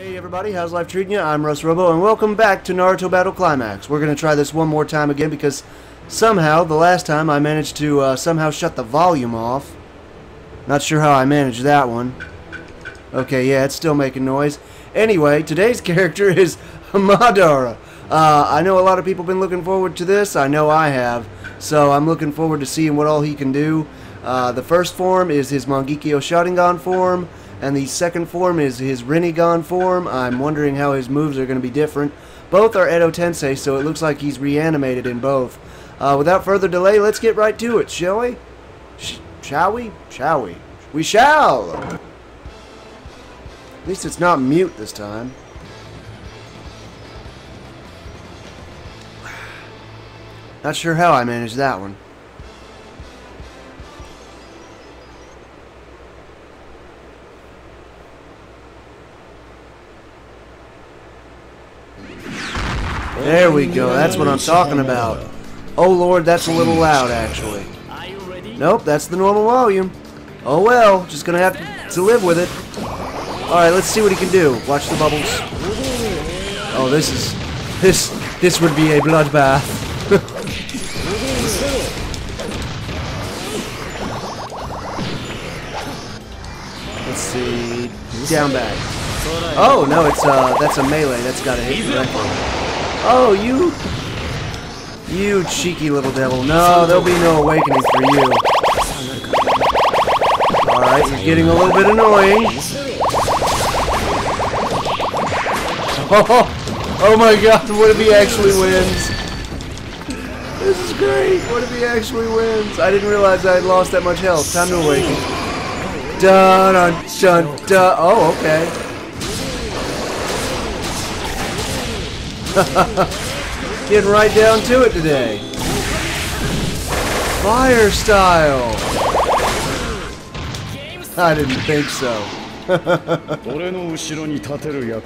Hey everybody, how's life treating you? I'm Russ Robo, and welcome back to Naruto Battle Climax. We're going to try this one more time again because somehow, the last time, I managed to uh, somehow shut the volume off. Not sure how I managed that one. Okay, yeah, it's still making noise. Anyway, today's character is Madara. Uh, I know a lot of people have been looking forward to this. I know I have. So I'm looking forward to seeing what all he can do. Uh, the first form is his Mangekyo Sharingan form and the second form is his Rinnegan form. I'm wondering how his moves are going to be different. Both are Edo Tensei, so it looks like he's reanimated in both. Uh, without further delay, let's get right to it, shall we? Sh shall we? Shall we? We shall! At least it's not mute this time. Not sure how I managed that one. There we go. That's what I'm talking about. Oh lord, that's a little loud actually. Nope, that's the normal volume. Oh well, just gonna have to, live with it. Alright, let's see what he can do. Watch the bubbles. Oh, this is... This... This would be a bloodbath. let's see... Down back. Oh, no, it's, uh, that's a melee. That's gotta hit directly. Oh, you... You cheeky little devil. No, there'll be no awakening for you. Alright, you're getting a little bit annoying. Oh, oh my god, what if he actually wins? This is great. What if he actually wins? I didn't realize I had lost that much health. Time to awaken. Dun dun dun dun. Oh, okay. Getting right down to it today. Fire style. I didn't think so.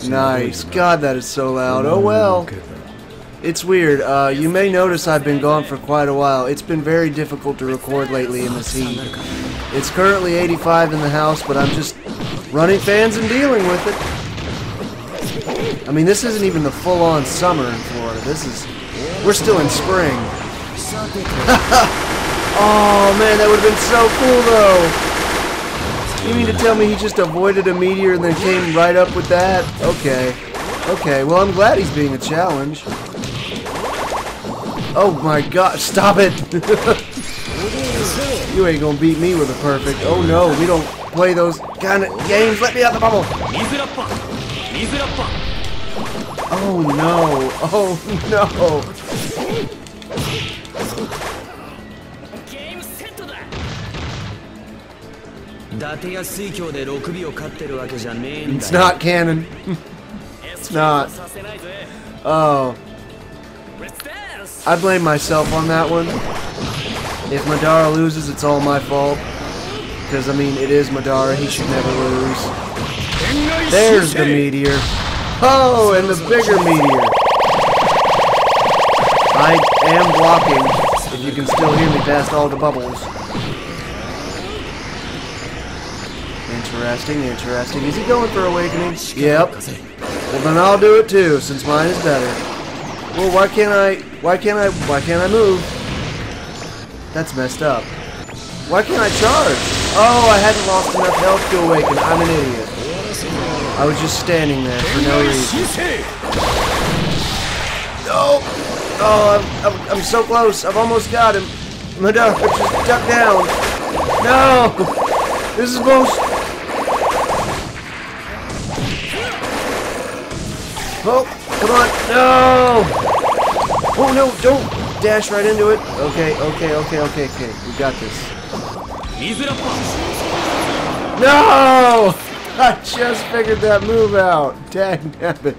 nice. God, that is so loud. Oh well. It's weird. Uh, you may notice I've been gone for quite a while. It's been very difficult to record lately in the heat. It's currently 85 in the house, but I'm just running fans and dealing with it. I mean, this isn't even the full-on summer in Florida. This is... We're still in spring. oh, man, that would have been so cool, though. You mean to tell me he just avoided a meteor and then came right up with that? Okay. Okay, well, I'm glad he's being a challenge. Oh, my God. Stop it. you ain't gonna beat me with a perfect. Oh, no. We don't play those kind of games. Let me out the bubble. Oh no! Oh no! It's not canon. it's not. Oh. I blame myself on that one. If Madara loses, it's all my fault. Because, I mean, it is Madara. He should never lose. There's the meteor. Oh, and the bigger meteor. I am blocking, if you can still hear me past all the bubbles. Interesting, interesting. Is he going for awakening? Yep. Well, then I'll do it too, since mine is better. Well, why can't I, why can't I, why can't I move? That's messed up. Why can't I charge? Oh, I hadn't lost enough health to awaken. I'm an idiot. I was just standing there for no reason. No! Oh, I'm, I'm, I'm so close. I've almost got him. Madara, just duck down. No! This is most... Oh, come on. No! Oh, no, don't dash right into it. Okay, okay, okay, okay, okay. We got this. No! I just figured that move out. Dang it.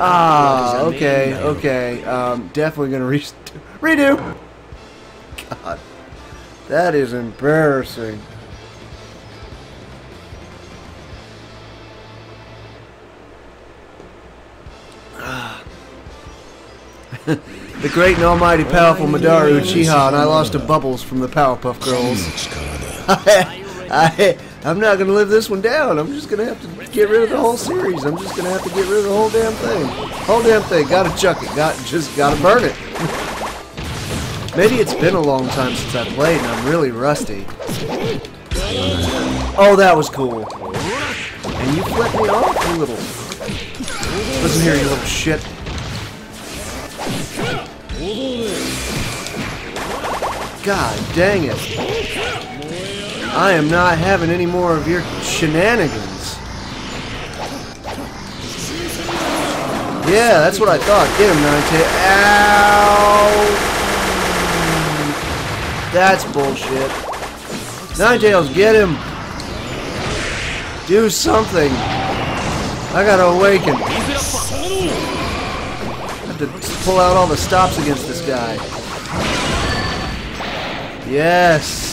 Ah, okay, okay. Um, definitely gonna re redo. God, that is embarrassing. the great and almighty powerful Madara Uchiha, and I lost to Bubbles from the Powerpuff Girls. I, I, I'm not going to live this one down. I'm just going to have to get rid of the whole series. I'm just gonna have to get rid of the whole damn thing. Whole damn thing. Gotta chuck it. Got just gotta burn it. Maybe it's been a long time since I played and I'm really rusty. Oh, that was cool. And you flipped me off, you little... Listen here, you little shit. God dang it. I am not having any more of your shenanigans. Yeah, that's what I thought. Get him, Nine Tails. Ow! That's bullshit. Nine Tails, get him! Do something! I gotta awaken. I have to pull out all the stops against this guy. Yes!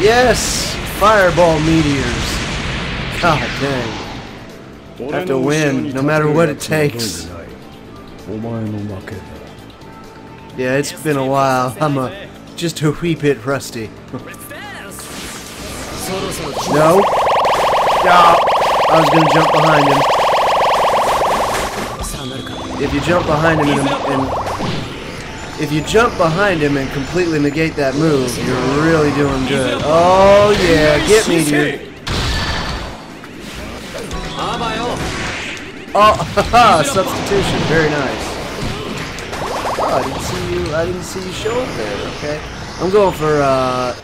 Yes! Fireball meteors! God dang. Have to win, no matter what it takes. Yeah, it's been a while. I'm a, just a wee bit rusty. no? No! I was gonna jump behind him. If you jump behind him and, and if you jump behind him and completely negate that move, you're really doing good. Oh yeah, get me, dude. Oh, haha, substitution, very nice. Oh, I didn't see you. I didn't see you show up there. Okay, I'm going for. uh...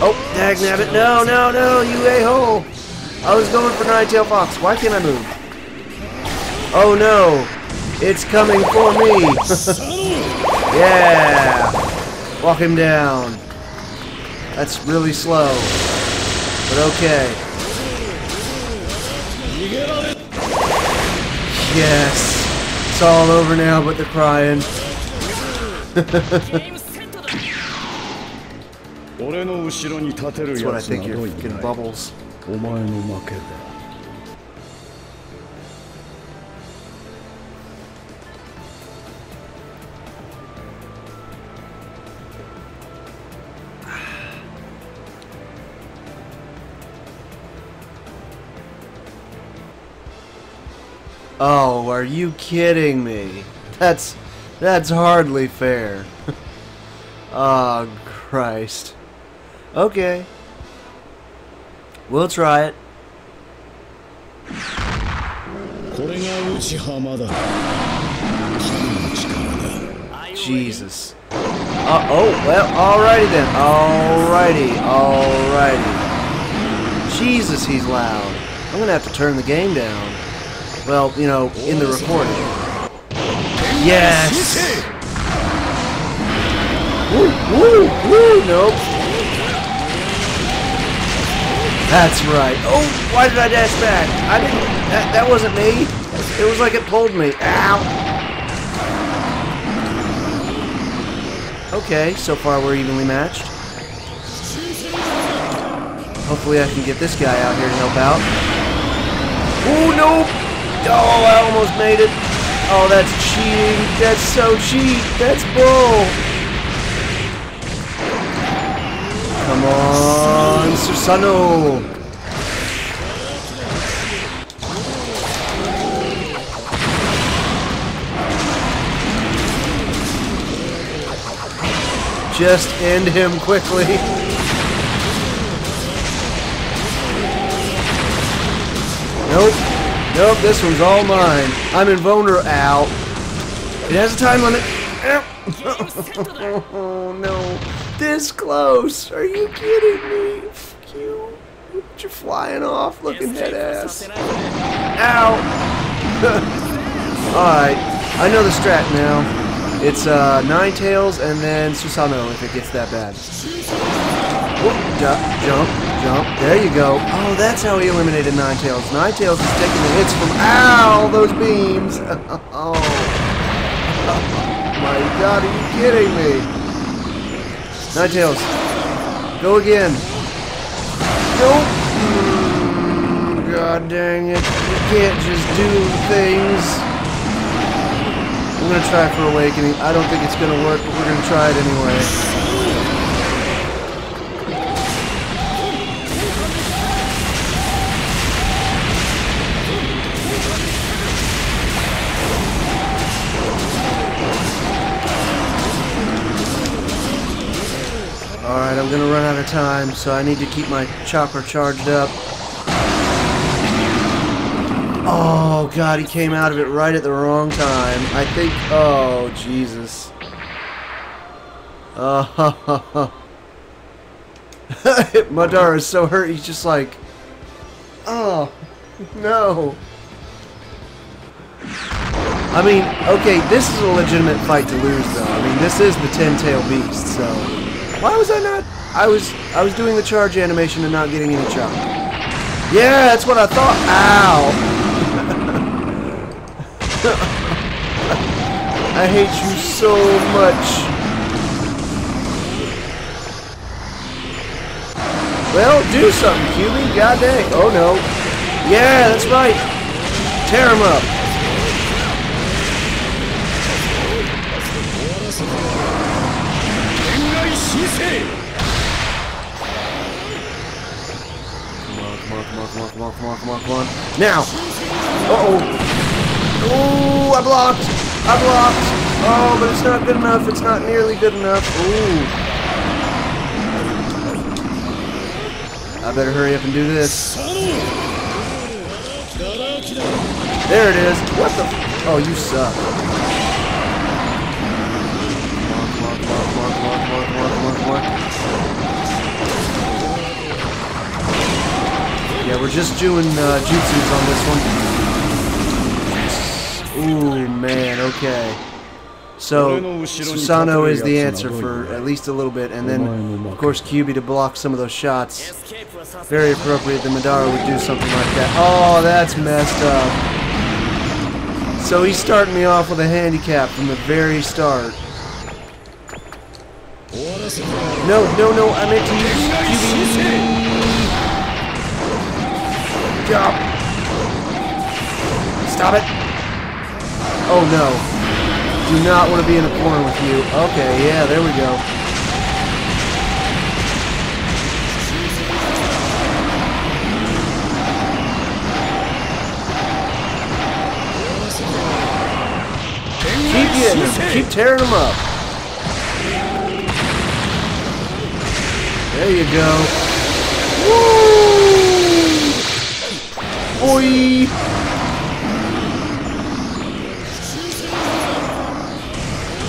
Oh, dag nabbit! No, no, no! You a hole! I was going for Nine-Tail Fox. Why can't I move? Oh no! It's coming for me! yeah! Walk him down. That's really slow. But okay. Yes! It's all over now, but they're crying. That's what I think you're bubbles. Oh, are you kidding me? That's that's hardly fair. oh, Christ. Okay. We'll try it. Jesus. Uh, oh, well, alrighty then. Alrighty, alrighty. Jesus, he's loud. I'm gonna have to turn the game down. Well, you know, in the recording. Yes! Woo, woo, woo, nope. That's right. Oh, why did I dash back? I didn't, that, that wasn't me. It was like it pulled me. Ow! Okay, so far we're evenly matched. Hopefully I can get this guy out here to help out. Oh, no! Oh, I almost made it. Oh, that's cheating. That's so cheap. That's bull. Come on, Susano. Just end him quickly. Nope. Nope, this one's all mine. I'm invulnerable. Ow. It has a time limit. oh no. This close. Are you kidding me? Fuck you. You're flying off looking head ass. Ow. Alright. I know the strat now. It's uh, tails, and then Susano if it gets that bad. Whoop, jump. Jump. There you go. Oh, that's how he eliminated Nine Tails. Ninetales is taking the hits from... Ow! Those beams! oh. oh. My god, are you kidding me? Nine Tails. Go again. Don't. Mm, God dang it. You can't just do things. I'm gonna try for awakening. I don't think it's gonna work, but we're gonna try it anyway. Alright, I'm gonna run out of time, so I need to keep my chakra charged up. Oh god, he came out of it right at the wrong time. I think oh Jesus. Oh Madara is so hurt he's just like Oh no. I mean, okay, this is a legitimate fight to lose though. I mean this is the ten tail beast, so why was I not I was I was doing the charge animation and not getting any chop. Yeah, that's what I thought. Ow. I hate you so much. Well, do something, Kyubi. God dang. Oh no. Yeah, that's right. Tear him up. Come on, come on, come on, come on, come on, come on, come on, come on. Now. Uh-oh. Ooh, I blocked. I blocked. Oh, but it's not good enough. It's not nearly good enough. Ooh. I better hurry up and do this. There it is. What the? Oh, you suck. Yeah, we're just doing uh, jutsus on this one. Ooh, man, okay. So, Susano is the answer for at least a little bit, and then, of course, Kyubi to block some of those shots. Very appropriate that Madara would do something like that. Oh, that's messed up. So he's starting me off with a handicap from the very start. No, no, no, I meant to use. Stop. Stop it. Oh no. Do not want to be in a corner with you. Okay, yeah, there we go. Keep getting him. Keep tearing him up. There you go. Woo! Boy!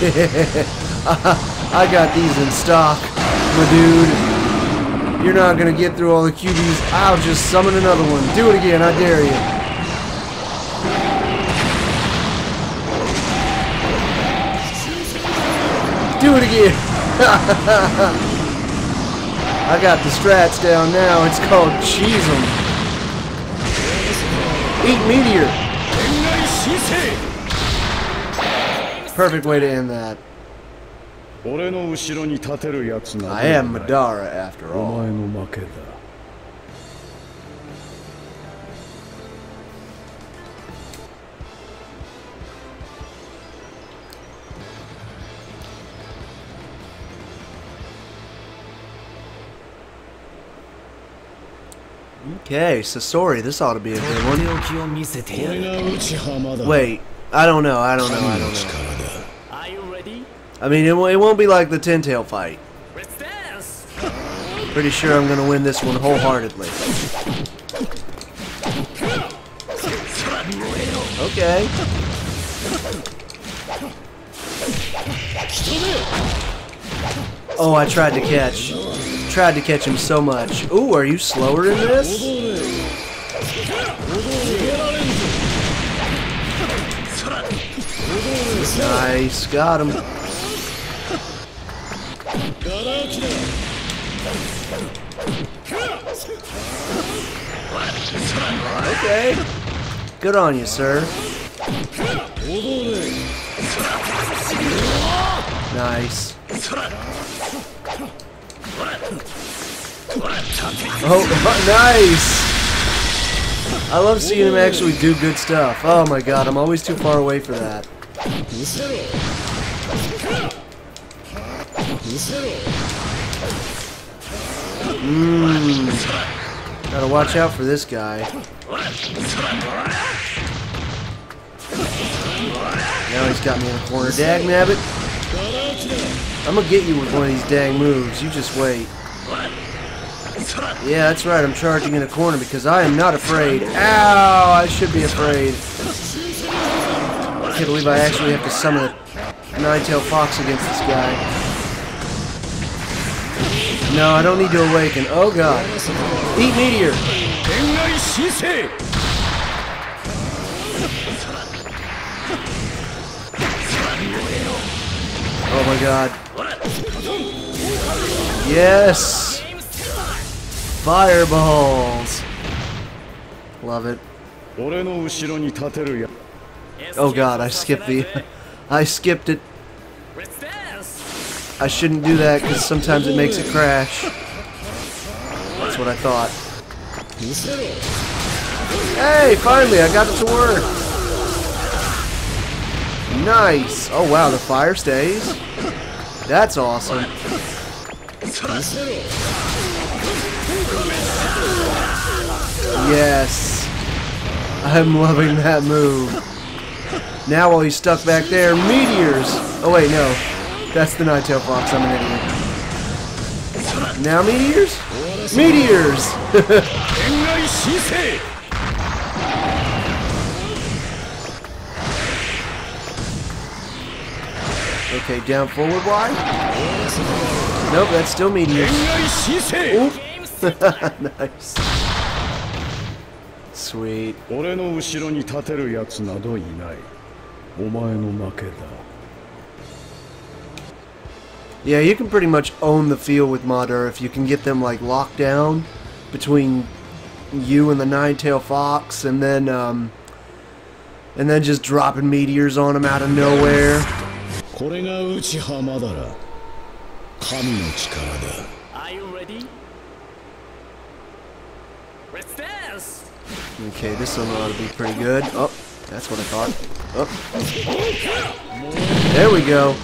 I got these in stock, my dude. You're not gonna get through all the Kyubis. I'll just summon another one. Do it again, I dare you. Do it again. I got the strats down now. It's called Cheese 'em. Eat meteor. Perfect way to end that. I am Madara after all. Okay, Sasori, this ought to be a good one. Wait, I don't know, I don't know, I don't know. Are you ready? I mean, it, it won't be like the Tentail fight. Pretty sure I'm gonna win this one wholeheartedly. Okay. Oh, I tried to catch. Tried to catch him so much. Ooh, are you slower in this? Nice, got him. Okay. Good on you, sir. Nice. Oh, oh nice! I love seeing him actually do good stuff. Oh my god, I'm always too far away for that. Mmm. Gotta watch out for this guy. Now he's got me in a corner. Dag nabbit. I'm gonna get you with one of these dang moves. You just wait. Yeah, that's right. I'm charging in a corner because I am not afraid. Ow! I should be afraid. I can't believe I actually have to summon a nine-tailed fox against this guy. No, I don't need to awaken. Oh god. Eat meteor! Oh my god. Yes! Fireballs! Love it. Oh god, I skipped the... I skipped it. I shouldn't do that because sometimes it makes it crash. That's what I thought. Hey, finally, I got it to work! Nice. Oh wow, the fire stays. That's awesome. Yes. I'm loving that move. Now while he's stuck back there, meteors. Oh wait, no. That's the Nine-Tail Fox. I'm an idiot. Now meteors? Meteors! Okay, down forward Y? Nope, that's still meteors. nice. Sweet. Yeah, you can pretty much own the field with Madara if you can get them like locked down between you and the Nine Tail Fox, and then um, and then just dropping meteors on them out of nowhere. これがうちはマダラ神の力だ Are you ready? Let's dance! Okay, this one ought to be pretty good. Oh, that's what I thought. Oh. There we go.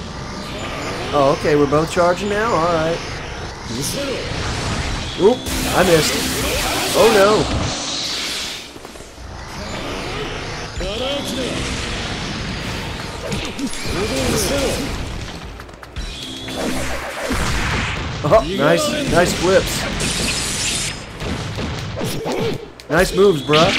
Oh, okay, we're both charging now? Alright. Oop, I missed. Oh no. Oh, nice, nice flips. Nice moves, bruh.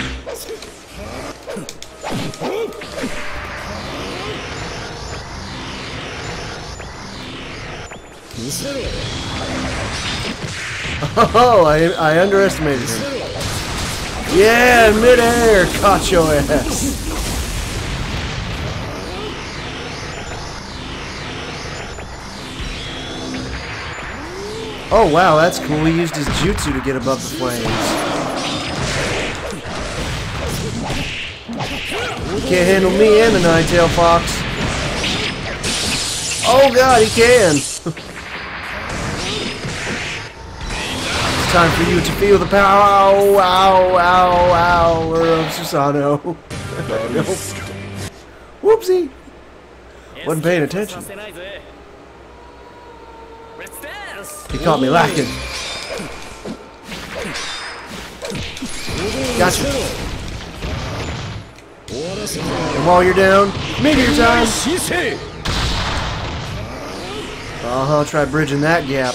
Oh, I, I underestimated him. Yeah, midair, caught your ass. Oh wow, that's cool. He used his jutsu to get above the flames. Can't handle me and the nine-tailed fox. Oh god, he can! it's time for you to feel the power. Ow, ow, ow, ow, of Susano. nope. Whoopsie! Wasn't paying attention. He caught me lacking. Gotcha. And while you're down, meteor time. 神聖 Uh huh. Try bridging that gap.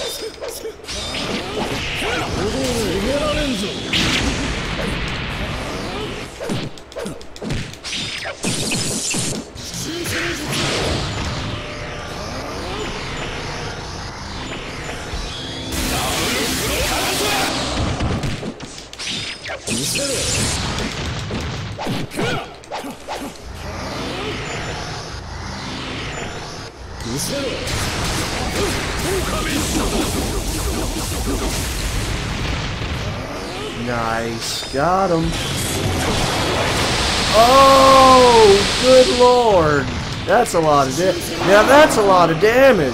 Nice. Got him. Oh, good lord. That's a lot of damage. Now that's a lot of damage.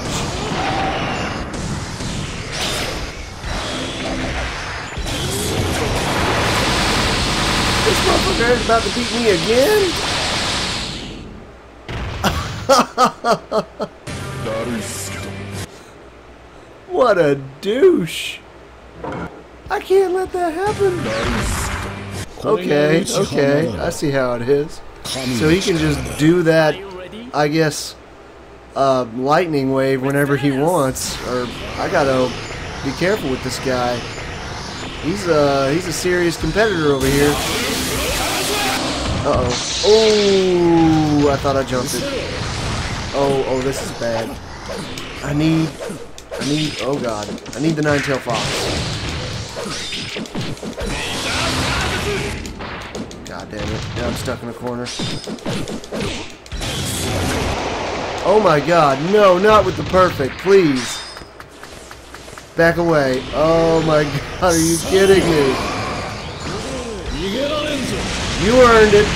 This motherfucker is about to beat me again? what a douche. I can't let that happen. Okay, okay. I see how it is. So he can just do that, Are you ready? I guess, uh, lightning wave whenever he wants. Or I gotta be careful with this guy. He's a he's a serious competitor over here. Uh oh. Oh, I thought I jumped it. Oh, oh, this is bad. I need, I need. Oh God, I need the nine-tail fox. God damn it. Now I'm stuck in a corner. Oh my god. No, not with the perfect. Please. Back away. Oh my god. Are you kidding me? You earned it.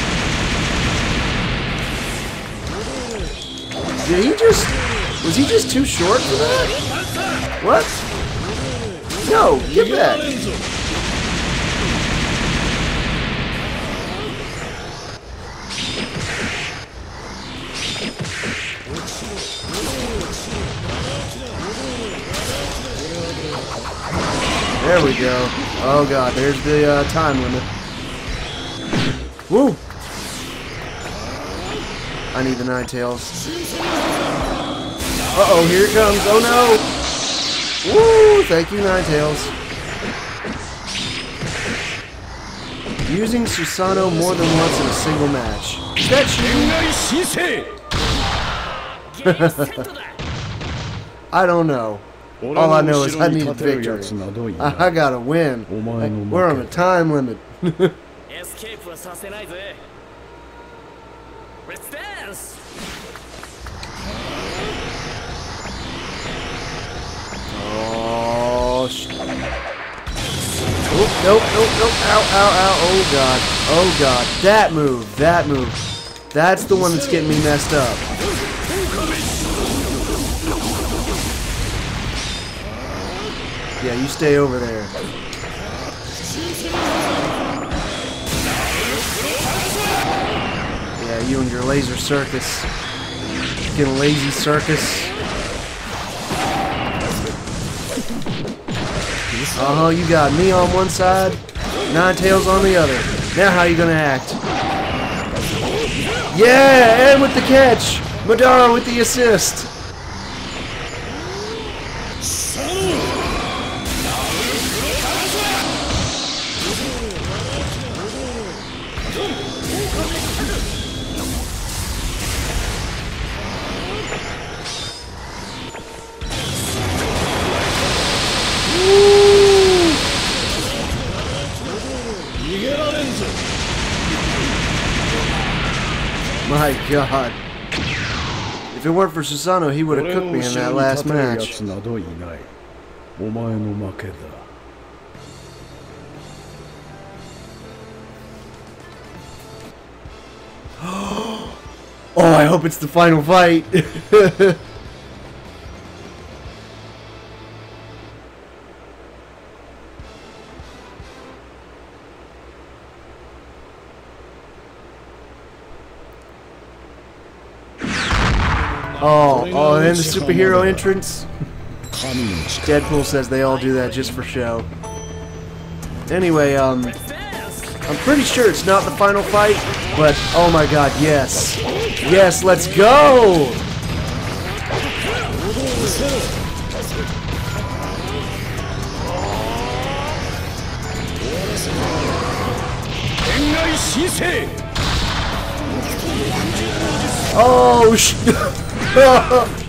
Did he just... Was he just too short for that? What? No, get back. There we go. Oh god, there's the uh, time limit. Woo! I need the nine tails. Uh oh, here it comes. Oh no! Woo! Thank you, Nine Tails. Using Susano more than once in a single match. That's you! I don't know. All I know is I need a victory. I, I gotta win. Like, we're on a time limit. nope, nope, nope. Ow, ow, ow. Oh, God. Oh, God. That move. That move. That's the one that's getting me messed up. Yeah, you stay over there. Yeah, you and your laser circus. Get a lazy circus. Uh-huh, you got me on one side, Nine Tails on the other. Now how you gonna act? Yeah, and with the catch! Madara with the assist! god. If it weren't for Susano, he would have cooked me in that last match. oh, I hope it's the final fight. in the superhero entrance. Deadpool says they all do that just for show. Anyway, um, I'm pretty sure it's not the final fight, but oh my god, yes. Yes, let's go! Oh, sh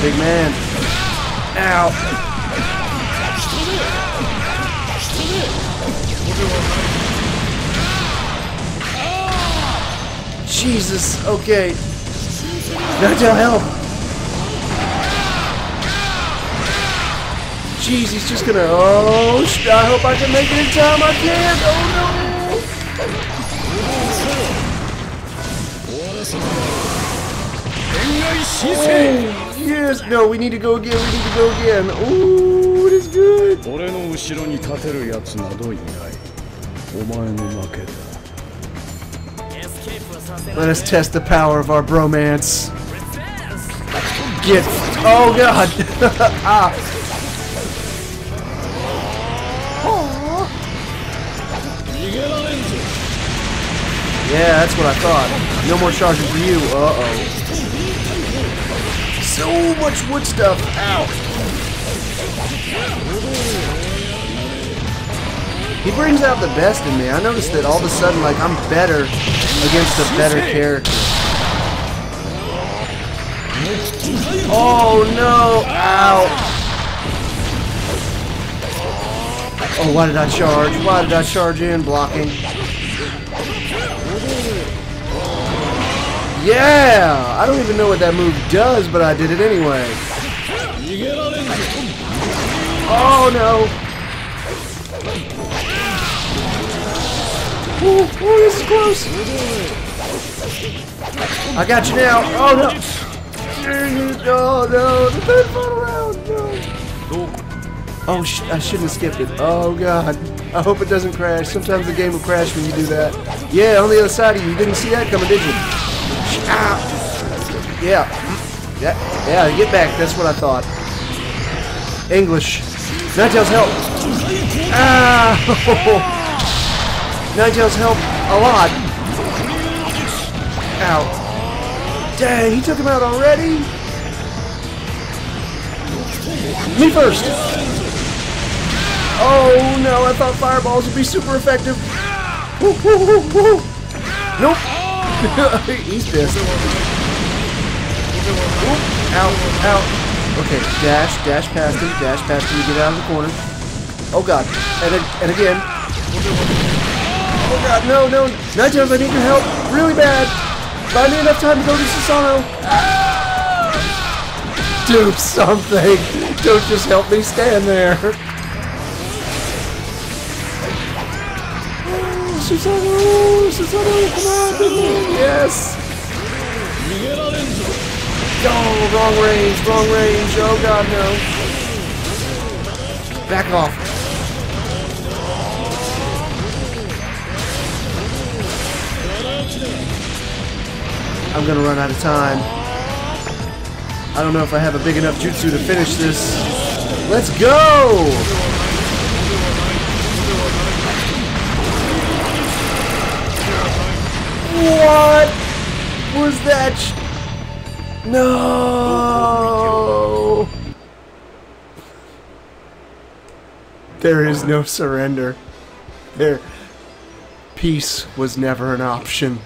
big man. Ow. Jesus, okay. Knock down help. Jeez, he's just gonna. Oh, I hope I can make it in time. I can't. Oh no. Oh. Yes! No, we need to go again. We need to go again. Ooh, it is good. 俺の後ろに立てるやつなどいないお前の負けだエスケープはさせない Let us test the power of our bromance. レッツダンス Get. Oh, God. ah. 逃げられんぞ Yeah, that's what I thought. No more charging for you. Uh-oh. So much wood stuff. out. He brings out the best in me. I noticed that all of a sudden, like, I'm better against a better character. Oh, no. Ow. Oh, why did I charge? Why did I charge in blocking? Yeah! I don't even know what that move does, but I did it anyway. Oh no! Oh, oh, this is close! I got you now! Oh no! Oh no! The third final round! No! Oh, sh I shouldn't have skipped it. Oh god. I hope it doesn't crash. Sometimes the game will crash when you do that. Yeah, on the other side of you. You didn't see that coming, did you? Ah. Yeah. Yeah, yeah, get back. That's what I thought. English. Nine Tails help. Ah! Nine Tails help a lot. Ow. Dang, he took him out already? Me first. Oh no, I thought fireballs would be super effective. Woo, woo, woo. Nope. He's pissed. Oop. out, ow. Okay, dash, dash past him, dash past him get out of the corner. Oh god. And, and again. Oh god, no, no. Nine times I need your help. Really bad. Find me enough time to go to Susano. Do something. Don't just help me stand there. Susanoo! Susanoo, come on! Yes! No, wrong range, wrong range. Oh god, no. Back off. I'm gonna run out of time. I don't know if I have a big enough jutsu to finish this. Let's go! was that? No. There is no surrender. There. Peace was never an option.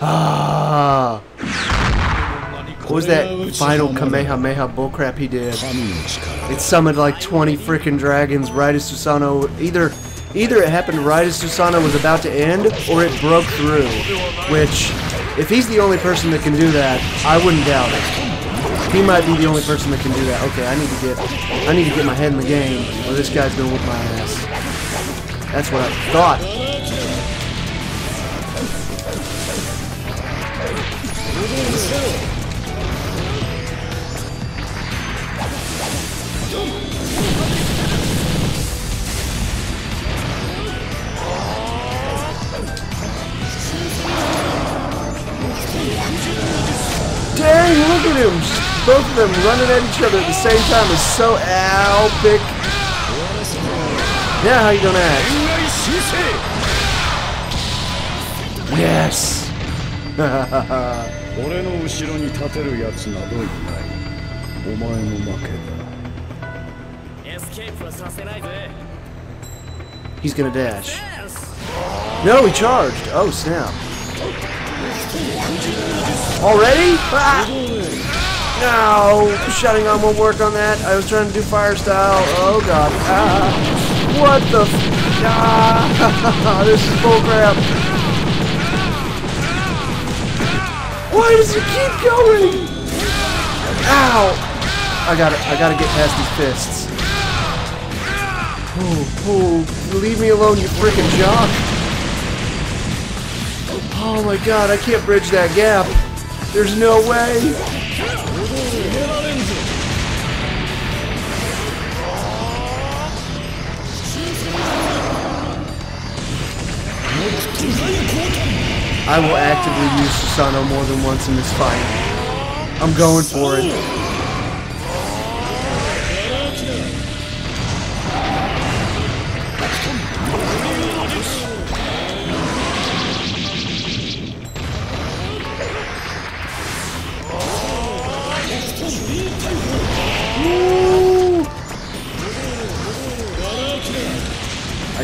Ah. What was that final Kamehameha bullcrap he did? It summoned like 20 freaking dragons right as Susano either either it happened right as Susano was about to end or it broke through. Which if he's the only person that can do that, I wouldn't doubt it. He might be the only person that can do that. Okay, I need to get I need to get my head in the game or this guy's gonna whoop my ass. That's what I thought. Williams. Both of them running at each other at the same time is so epic. Now how you gonna act? Yes! He's gonna dash. No, he charged! Oh, snap. Already? Ah! No! Shutting on won't work on that. I was trying to do fire style. Oh, God. Ah! What the f- Ah! This is bullcrap. Why does he keep going? Ow! I gotta, I gotta get past these fists. Oh, oh, leave me alone, you freaking jock. Oh my god, I can't bridge that gap. There's no way. I will actively use Susano more than once in this fight. I'm going for it.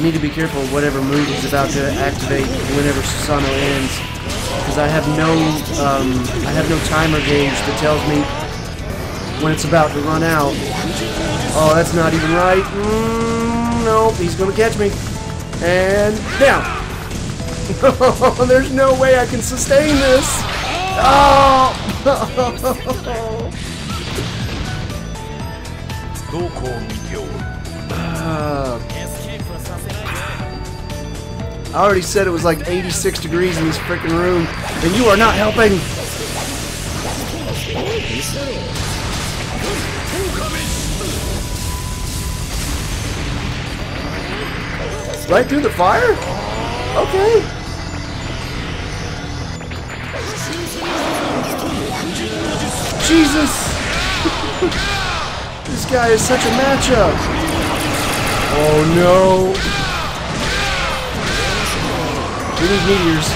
Need to be careful whatever move he's about to activate whenever Susano ends, because I have no, um, I have no timer gauge that tells me when it's about to run out. Oh, that's not even right. Mm, nope, he's gonna catch me. And down. There's no way I can sustain this. Oh. ど I already said it was like 86 degrees in this freaking room, and you are not helping. Right through the fire? Okay. Jesus! this guy is such a matchup. Oh no. Through these meteors.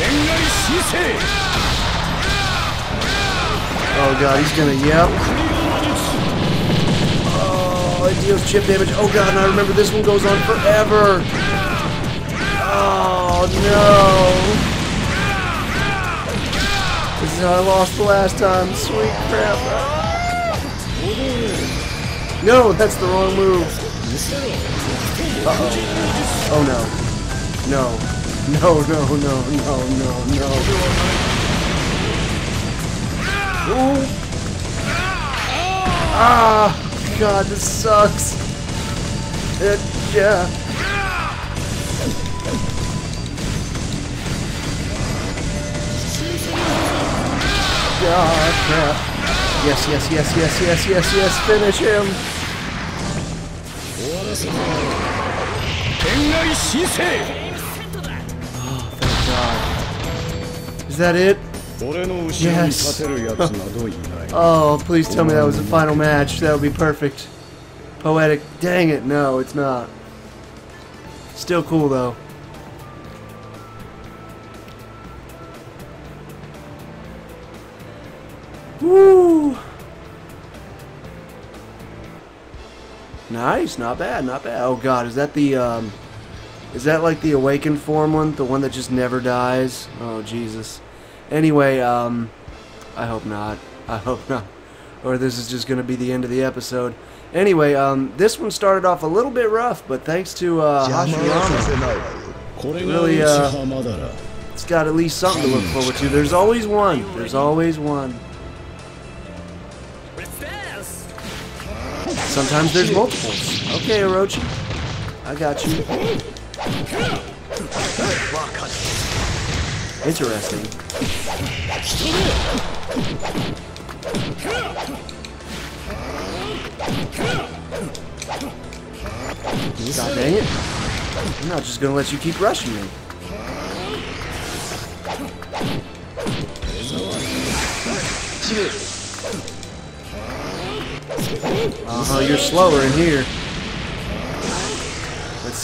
Oh god, he's gonna, yep. Oh, it deals chip damage. Oh god, and I remember this one goes on forever. Oh no. This is how I lost the last time. Sweet crap. No, that's the wrong move. Uh oh. Oh no. No. No, no, no, no, no, no. Ooh. Ah, God, this sucks. It, yeah. God, yeah. Yes, yes, yes, yes, yes, yes, yes, finish him. What is it? god. Is that it? Yes. oh, please tell me that was the final match. That would be perfect. Poetic. Dang it, no, it's not. Still cool, though. Woo! Nice, not bad, not bad. Oh god, is that the, um... Is that like the awakened form one? The one that just never dies? Oh, Jesus. Anyway, um, I hope not. I hope not. Or this is just going to be the end of the episode. Anyway, um, this one started off a little bit rough, but thanks to uh, really, uh, it's got at least something to look forward to. There's always one. There's always one. Sometimes there's multiples. Okay, Orochi. I got you. Interesting. God dang it. I'm not just gonna let you keep rushing me. Uh-huh, you're slower in here.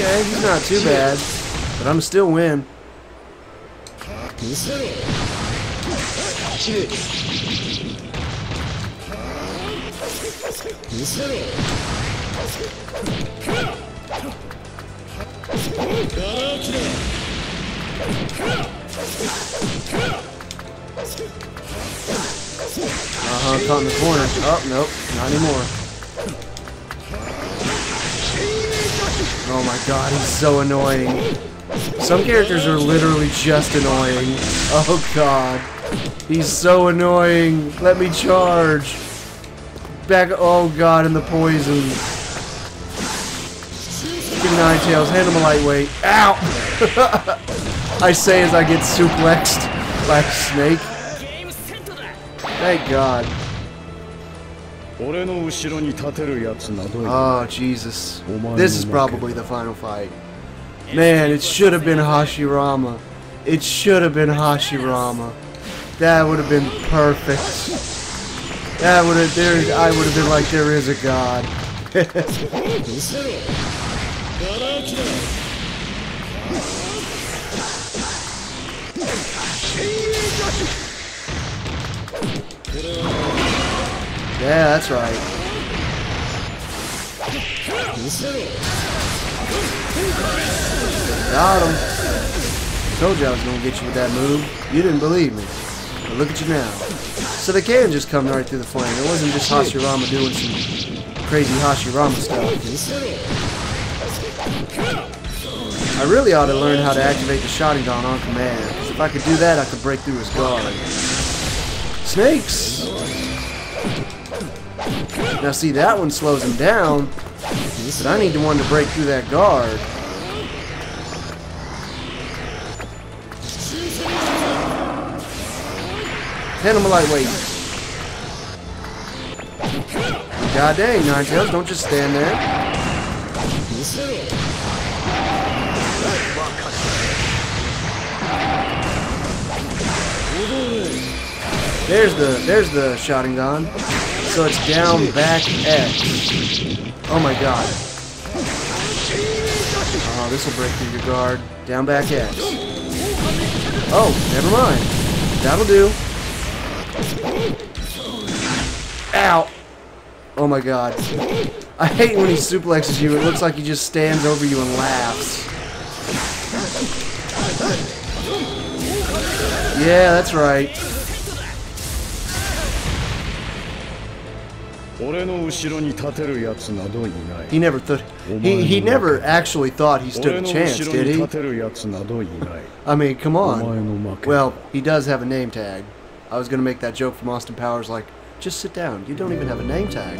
Okay, he's not too bad. But I'm still win. Uh-huh, caught in the corner. Oh, nope, not anymore. Oh my god, he's so annoying. Some characters are literally just annoying. Oh god. He's so annoying. Let me charge. Back. Oh god, and the poison. Good nine tails. Hand him a lightweight. Ow! I say as I get suplexed by a snake. Thank god. Oh, Jesus. This is probably the final fight. Man, it should have been Hashirama. It should have been Hashirama. That would have been perfect. That would have there I would have been like there is a god. Yeah, that's right. Got him. I told you I was gonna get you with that move. You didn't believe me. But look at you now. So they can just come right through the flame. It wasn't just Hashirama doing some crazy Hashirama stuff. I really ought to learn how to activate the Sharingan on command. If I could do that, I could break through his guard. Snakes! Now see, that one slows him down, but I need the one to break through that guard. Hit him a lightweight. God dang, Nine Tails, don't just stand there. There's the, there's the Sharingan. So it's down back X. Oh my god. Oh, this will break through your guard. Down back X. Oh, never mind. That'll do. Ow. Oh my god. I hate when he suplexes you. It looks like he just stands over you and laughs. Yeah, that's right. He never thought he, he never actually thought he stood a chance, did he? I mean, come on. Well, he does have a name tag. I was gonna make that joke from Austin Powers, like, just sit down. You don't even have a name tag.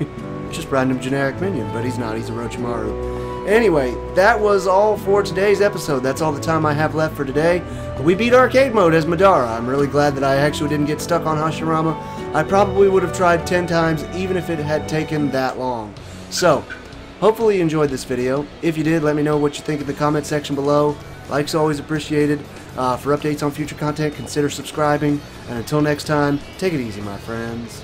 just random generic minion, but he's not. He's Orochimaru. Anyway, that was all for today's episode. That's all the time I have left for today. We beat arcade mode as Madara. I'm really glad that I actually didn't get stuck on Hashirama. I probably would have tried 10 times even if it had taken that long. So, hopefully you enjoyed this video. If you did, let me know what you think in the comment section below. Likes always appreciated. Uh, for updates on future content, consider subscribing. And until next time, take it easy, my friends.